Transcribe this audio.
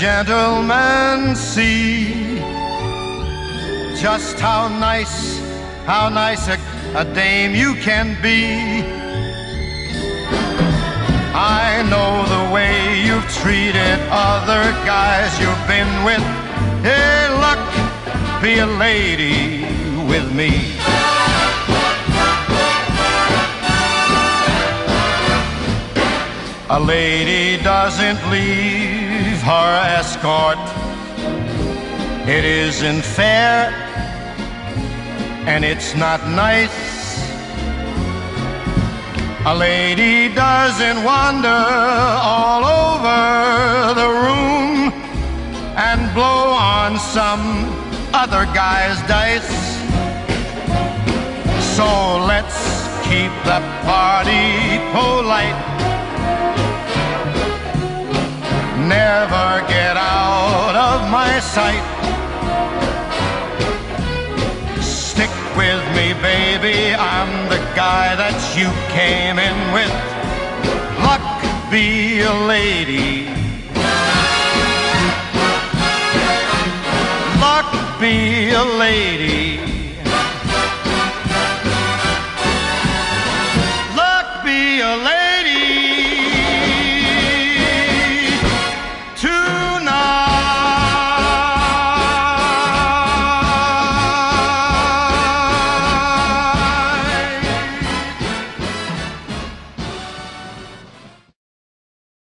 gentleman see just how nice, how nice a, a dame you can be. I know the way you've treated other guys you've been with. Hey, luck, be a lady with me. A lady doesn't leave her escort. It isn't fair and it's not nice. A lady doesn't wander all over the room and blow on some other guy's dice. So let's keep the party polite sight. Stick with me, baby, I'm the guy that you came in with. Luck be a lady. Luck be a lady.